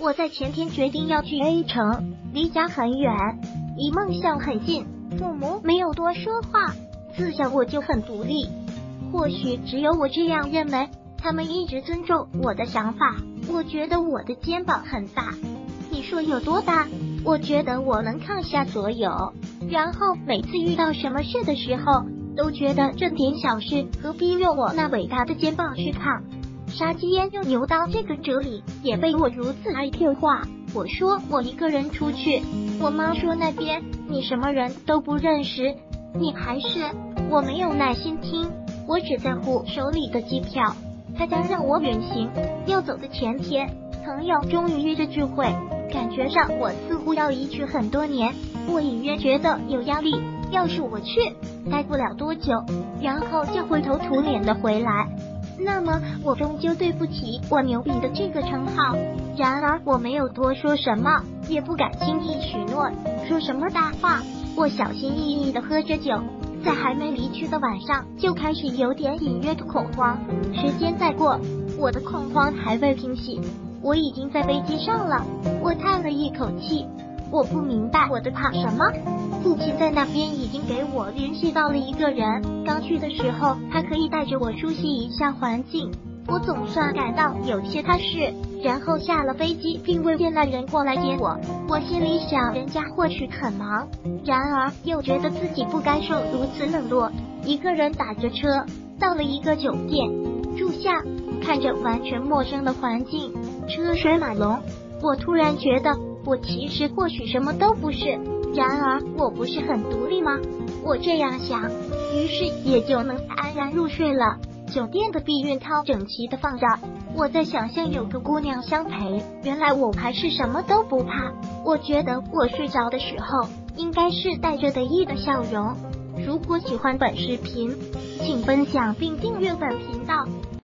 我在前天决定要去 A 城，离家很远，离梦想很近。父母没有多说话，自小我就很独立。或许只有我这样认为，他们一直尊重我的想法。我觉得我的肩膀很大，你说有多大？我觉得我能抗下所有。然后每次遇到什么事的时候，都觉得这点小事何必用我那伟大的肩膀去抗？杀鸡焉用牛刀这个哲理也被我如此爱片化。我说我一个人出去，我妈说那边你什么人都不认识，你还是我没有耐心听，我只在乎手里的机票。他将让我远行，要走的前天，朋友终于约着聚会，感觉上我似乎要离去很多年，我隐约觉得有压力。要是我去，待不了多久，然后就灰头土脸的回来。那么我终究对不起我牛逼的这个称号。然而我没有多说什么，也不敢轻易许诺说什么大话。我小心翼翼的喝着酒，在还没离去的晚上就开始有点隐约的恐慌。时间在过，我的恐慌还未平息，我已经在飞机上了。我叹了一口气。我不明白我的怕什么。父亲在那边已经给我联系到了一个人，刚去的时候他可以带着我熟悉一下环境，我总算感到有些踏实。然后下了飞机，并未见那人过来接我。我心里想，人家或许很忙，然而又觉得自己不该受如此冷落。一个人打着车到了一个酒店住下，看着完全陌生的环境，车水马龙，我突然觉得。我其实或许什么都不是，然而我不是很独立吗？我这样想，于是也就能安然入睡了。酒店的避孕套整齐的放着，我在想象有个姑娘相陪。原来我还是什么都不怕。我觉得我睡着的时候应该是带着得意的笑容。如果喜欢本视频，请分享并订阅本频道。